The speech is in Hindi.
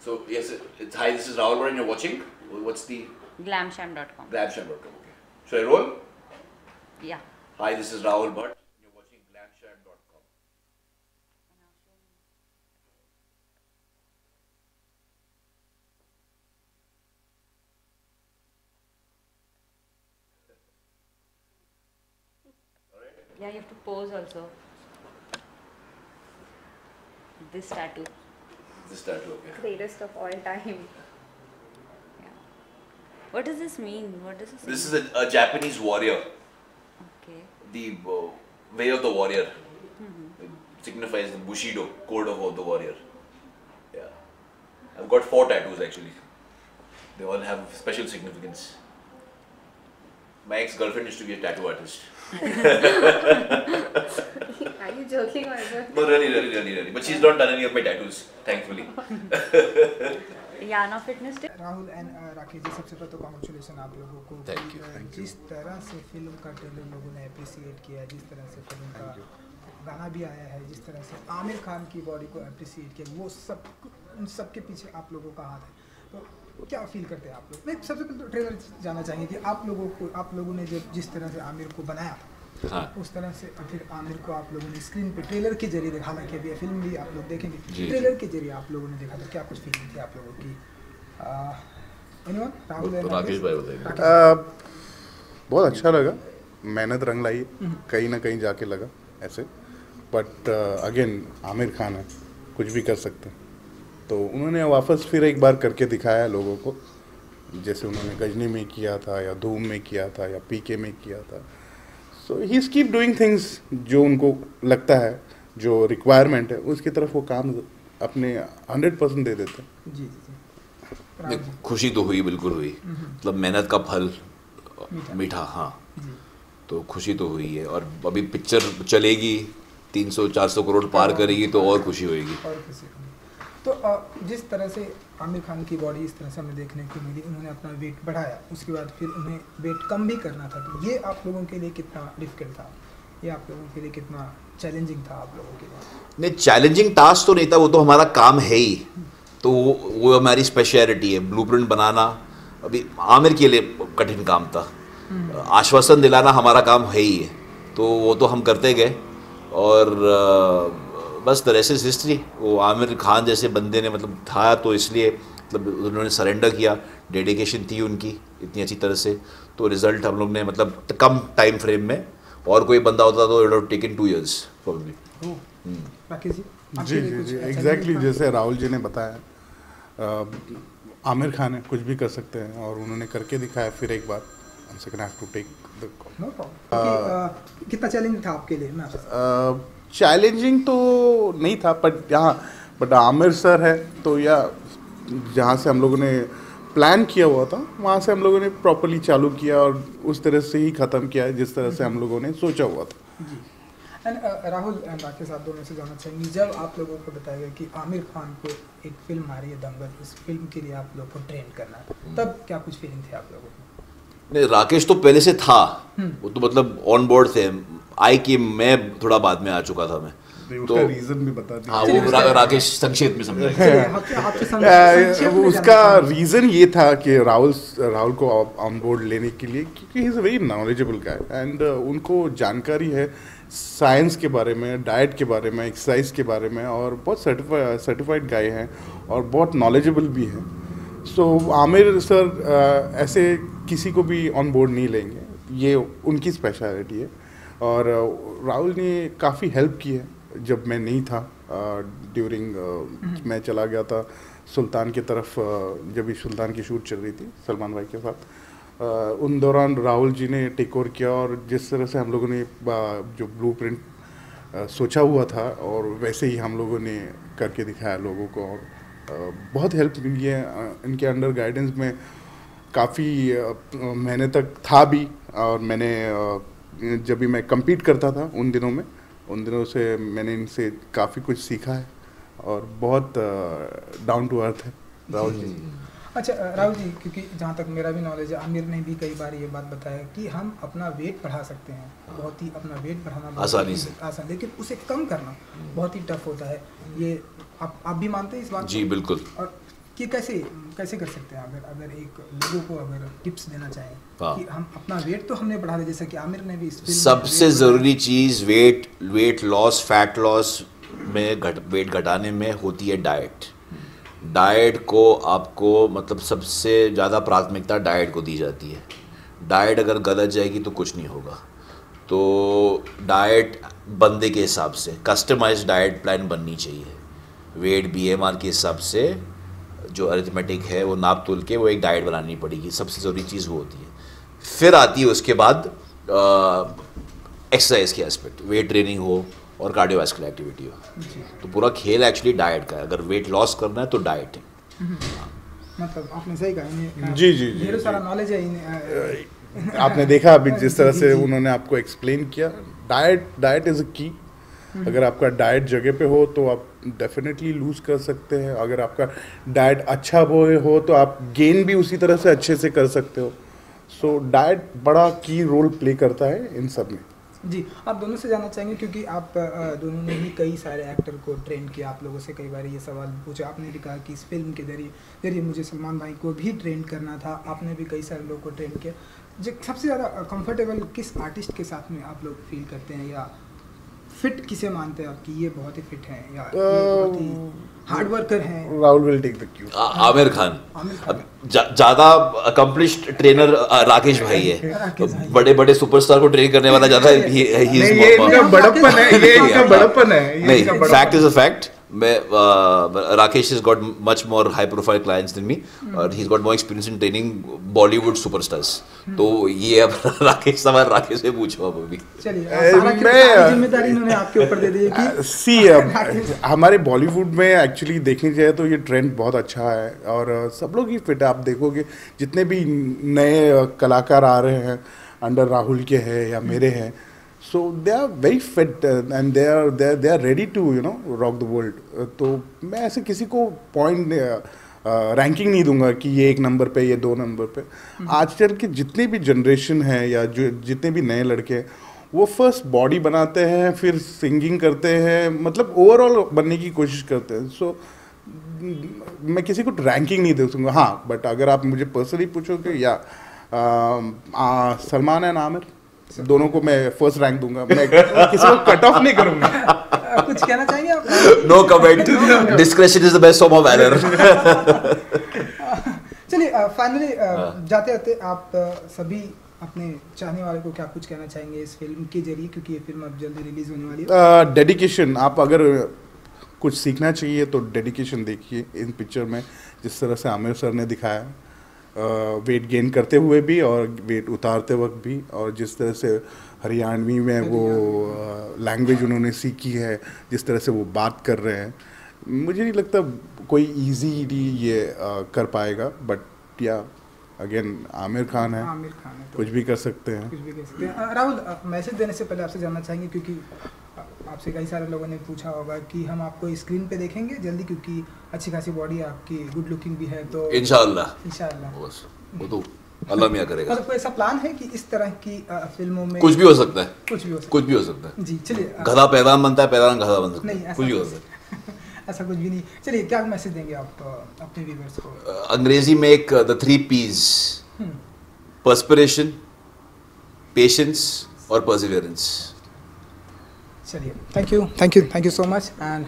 So yes, it's hi. This is Rahul and you're watching. What's the glamsham.com. glamsham.com? Okay. Should I roll? Yeah. Hi, this is Rahul Bhatt. and You're watching glamsham.com. Yeah, you have to pose also. This tattoo. This tattoo, okay. Greatest of all time. Yeah. What does this mean? What does this This is a, a Japanese warrior. Okay. The uh, way of the warrior. It signifies the Bushido code of the warrior. Yeah. I've got four tattoos actually. They all have special significance. my ex girlfriend used to be a tattoo artist. Are you joking or what? No, really, really, really, really. But she's not done any of my tattoos, thankfully. याना फिटनेस राहुल एंड राकेश जी सबसे पहले तो कॉन्ग्रेचुलेसन आप लोगों को थैंक यू uh, जिस तरह से फ़िल्म का ट्रेलर लोगों ने अप्रिसिएट किया जिस तरह से फ़िल्म का गाना भी आया है जिस तरह से आमिर खान की बॉडी को अप्रिसिएट किया वो सब उन सब के पीछे आप लोगों का हाथ है तो क्या फील करते हैं आप लोग? नहीं सबसे पहले तो ट्रेलर जानना चाहिए कि आप लोगों को आप लोगों ने जब जिस तरह से आमिर को बनाया था हाँ। उस तरह से फिर आमिर को आप लोगों ने स्क्रीन पे ट्रेलर के ज़रिए देखा हालाँकि अभी फ़िल्म भी आप लोग देखेंगे। ट्रेलर के ज़रिए आप लोगों ने देखा तो क्या कुछ फीलिंग थी आप लोगों की। आ, बहुत अच्छा लगा। मेहनत रंग लाई कहीं ना कहीं जाके लगा ऐसे। बट अगेन आमिर खान है कुछ भी कर सकते हैं। तो उन्होंने वापस फिर एक बार करके दिखाया लोगों को जैसे उन्होंने गजनी में किया था या धूम में किया था या पीके में किया था। So he keep doing things जो उनको लगता है जो रिक्वायरमेंट है उसकी तरफ़ वो काम अपने हंड्रेड परसेंट दे देते हैं। जी जी खुशी तो हुई बिल्कुल हुई। मतलब मेहनत का फल मीठा। मीठा हाँ। जी। तो खुशी तो हुई है और अभी पिक्चर चलेगी 300-400 करोड़ पार करेगी तो और खुशी होगी। तो जिस तरह से आमिर खान की बॉडी इस तरह से हमें देखने को मिली उन्होंने अपना वेट बढ़ाया उसके बाद फिर उन्हें वेट कम भी करना था तो ये आप लोगों के लिए कितना डिफ़िकल्ट था? ये आप लोगों के लिए कितना चैलेंजिंग था आप लोगों के लिए? नहीं चैलेंजिंग टास्क तो नहीं था वो तो हमारा काम है ही। तो वो वो हमारी स्पेशलिटी है ब्लूप्रिंट बनाना। अभी आमिर के लिए कठिन काम था। आश्वासन दिलाना हमारा काम है ही। है तो वो तो हम करते गए। और अ, बस द रेस्ट इज़ हिस्ट्री वो आमिर खान जैसे बंदे ने मतलब था तो इसलिए मतलब उन्होंने सरेंडर किया डेडिकेशन थी उनकी इतनी अच्छी तरह से तो रिज़ल्ट हम लोग ने मतलब कम टाइम फ्रेम में और कोई बंदा होता तो it taken two years problem Rakesh ji ji ji ji अच्छा एग्जैक्टली जैसे राहुल जी ने बताया आमिर खान है कुछ भी कर सकते हैं और उन्होंने करके दिखाया फिर एक बार second have to take the no problem कितना चैलेंज था आपके लिए? चैलेंजिंग तो नहीं था बट यहाँ बट आमिर सर है तो या जहाँ से हम लोगों ने प्लान किया हुआ था वहाँ से हम लोगों ने प्रॉपरली चालू किया और उस तरह से ही ख़त्म किया जिस तरह से हम लोगों ने सोचा हुआ था। जी। एंड राहुल एंड राकेश आप दोनों से जानना चाहेंगे जब आप लोगों को बताया गया कि आमिर खान को एक फ़िल्म आ रही है दंगल इस फ़िल्म के लिए आप लोग को ट्रेन करना है तब क्या कुछ फीलिंग थी आप लोगों को? नहीं राकेश तो पहले से था। हम्म। वो तो मतलब ऑन बोर्ड थे आई कि मैं थोड़ा बाद में आ चुका था मैं। तो रीज़न भी बता हाँ वो रा, राकेश संक्षेप में समझाएँगे चलिए, आपसे आपसे सं- संक्षेप में उसका रीज़न ये था कि राहुल राहुल को ऑन बोर्ड लेने के लिए क्योंकि is a very knowledgeable guy and उनको जानकारी है साइंस के बारे में डाइट के बारे में एक्सरसाइज के बारे में और बहुत सर्टिफाइड सर्टिफाइड गाय हैं और बहुत नॉलेजेबल भी हैं। सो आमिर सर ऐसे किसी को भी ऑन बोर्ड नहीं लेंगे। ये उनकी स्पेशलिटी है। और राहुल ने काफ़ी हेल्प की है जब मैं नहीं था ड्यूरिंग मैं चला गया था सुल्तान की तरफ़ जब भी सुल्तान की शूट चल रही थी सलमान भाई के साथ। उन दौरान राहुल जी ने टेक ओवर किया और जिस तरह से हम लोगों ने जो ब्लू सोचा हुआ था और वैसे ही हम लोगों ने करके दिखाया लोगों को और बहुत हेल्प मिली है इनके अंडर गाइडेंस में काफ़ी महीने तक था भी और मैंने जब भी मैं compete करता था उन दिनों में उन दिनों से मैंने इनसे काफ़ी कुछ सीखा है और बहुत डाउन टू अर्थ है राहुल जी। अच्छा राहुल जी क्योंकि जहाँ तक मेरा भी नॉलेज है आमिर ने भी कई बार ये बात बताया कि हम अपना वेट बढ़ा सकते हैं। बहुत ही अपना वेट बढ़ाना आसानी से। आसान लेकिन उसे कम करना बहुत ही टफ होता है। ये आप आप भी मानते हैं इस बात जी बिल्कुल। और कि कैसे कैसे कर सकते हैं? अगर अगर एक लोगों को अगर टिप्स देना चाहें हाँ। कि हम अपना वेट तो हमने बढ़ा दिया जैसा कि आमिर ने भी इस सबसे ज़रूरी चीज़ weight weight loss fat loss में घट वेट घटाने में होती है डाइट डाइट को आपको मतलब सबसे ज़्यादा प्राथमिकता डाइट को दी जाती है. डाइट अगर गलत जाएगी तो कुछ नहीं होगा. तो डाइट बंदे के हिसाब से कस्टमाइज डाइट प्लान बननी चाहिए. वेट बीएमआर के हिसाब से जो अरिथमेटिक है वो नाप तुल के वो एक डाइट बनानी पड़ेगी। सबसे ज़रूरी चीज़ वो होती है। फिर आती है उसके बाद एक्सरसाइज के एस्पेक्ट वेट ट्रेनिंग हो और कार्डियोवास्कुलर एक्टिविटी हो। तो पूरा खेल एक्चुअली डाइट का है। अगर वेट लॉस करना है तो डाइट है। मतलब आपने सही कहा जी, जी, जी, सारा नॉलेज है आपने देखा अभी जिस तरह से उन्होंने आपको एक्सप्लेन किया। डाइट डाइट इज़ अ की अगर आपका डाइट जगह पे हो तो आप डेफिनेटली लूज कर सकते हैं। अगर आपका डाइट अच्छा वो हो तो आप गेन भी उसी तरह से अच्छे से कर सकते हो। सो डाइट बड़ा की रोल प्ले करता है इन सब में। जी, आप दोनों से जानना चाहेंगे, क्योंकि आप दोनों ने ही कई सारे एक्टर को ट्रेन किया। आप लोगों से कई बार ये सवाल पूछा। आपने भी कहा कि इस फ़िल्म के ज़रिए ज़रिए मुझे सलमान भाई को भी ट्रेन करना था। आपने भी कई सारे लोगों को ट्रेन किया। जो सबसे ज़्यादा कंफर्टेबल किस आर्टिस्ट के साथ में आप लोग फील करते हैं, या फिट किसे मानते हैं आप कि ये बहुत ही फिट है यार uh, ये बहुत ही हार्ड वर्कर है? Rahul will take the cue Aamir Khan. अब ज़्यादा अकम्पलिश्ड ट्रेनर राकेश भाई है। बड़े बड़े सुपरस्टार को ट्रेन करने वाला ज़्यादा ही इज़ बड़प्पन है ये इनका Yeah. बड़प्पन है नहीं फैक्ट इज़ अ फैक्ट मैं Rakesh is got much more high profile clients than me और he is got more experience in training Bollywood superstars तो ये अब राकेश सवाल राकेश से पूछो अब अभी। चलिए ए, सारा की मैं- सारी ज़िम्मेदारी इन्होंने आपके ऊपर दे दी है कि सी हमारे बॉलीवुड में एक्चुअली देखने जाए तो ये ट्रेंड बहुत अच्छा है और सब लोग ही फिट है। आप देखोगे जितने भी नए कलाकार आ रहे हैं अंडर राहुल के हैं या मेरे हैं so they are very fit and they are they they are ready to you know rock the world तो मैं ऐसे किसी को पॉइंट रैंकिंग नहीं दूँगा कि ये एक नंबर पे ये दो नंबर पे। आजकल के जितने भी जनरेशन है या जो जितने भी नए लड़के हैं वो फ़र्स्ट बॉडी बनाते हैं फिर सिंगिंग करते हैं मतलब ओवरऑल बनने की कोशिश करते हैं। सो मैं किसी को रैंकिंग नहीं दे सकूँगा हाँ बट अगर आप मुझे पर्सनली पूछोगे या सलमान एंड आमिर? दोनों को मैं फ़र्स्ट रैंक दूँगा। मैं किसी को कट ऑफ़ नहीं करूँगा। कुछ कहना चाहेंगे आप? No comment discretion is the best form of valour चलिए फाइनली हाँ। जाते जाते आप अ, सभी अपने चाहने वाले को क्या कुछ कहना चाहेंगे इस फ़िल्म के ज़रिए? क्योंकि ये फ़िल्म अब जल्दी रिलीज़ होने वाली है। डेडिकेशन आप अगर कुछ सीखना चाहिए तो डेडिकेशन देखिए इन पिक्चर में जिस तरह से आमिर सर ने दिखाया। वेट गेन करते हुए भी और वेट उतारते वक्त भी और जिस तरह से हरियाणवी में वो लैंग्वेज उन्होंने सीखी है जिस तरह से वो बात कर रहे हैं मुझे नहीं लगता कोई इजीली ये अ, कर पाएगा बट या अगेन आमिर खान है आमिर खान है तो कुछ भी कर सकते हैं। कुछ भी कह सकते हैं। राहुल मैसेज देने से पहले आपसे जानना चाहेंगे क्योंकि आपसे कई सारे लोगों ने पूछा होगा कि हम आपको स्क्रीन पे देखेंगे जल्दी क्योंकि अच्छी खासी बॉडी आपकी गुड लुकिंग भी है तो इंशाल्लाह। इंशाल्लाह। वो तो अल्लाह मियाँ करेगा। मतलब कोई ऐसा प्लान है कि इस तरह की फ़िल्मों में कुछ भी हो सकता है। कुछ भी हो सकता है। कुछ भी हो सकता है। है जी चलिए गधा पैदान बनता है पैदान गधा बन सकता नहीं है कुछ भी हो सकता है। ऐसा कुछ भी नहीं। चलिए क्या मैसेज देंगे आप अपने व्यूवर्स को? अंग्रेज़ी में एक the three Ps perspiration patience और perseverance Thank you. Thank you. Thank you so much. And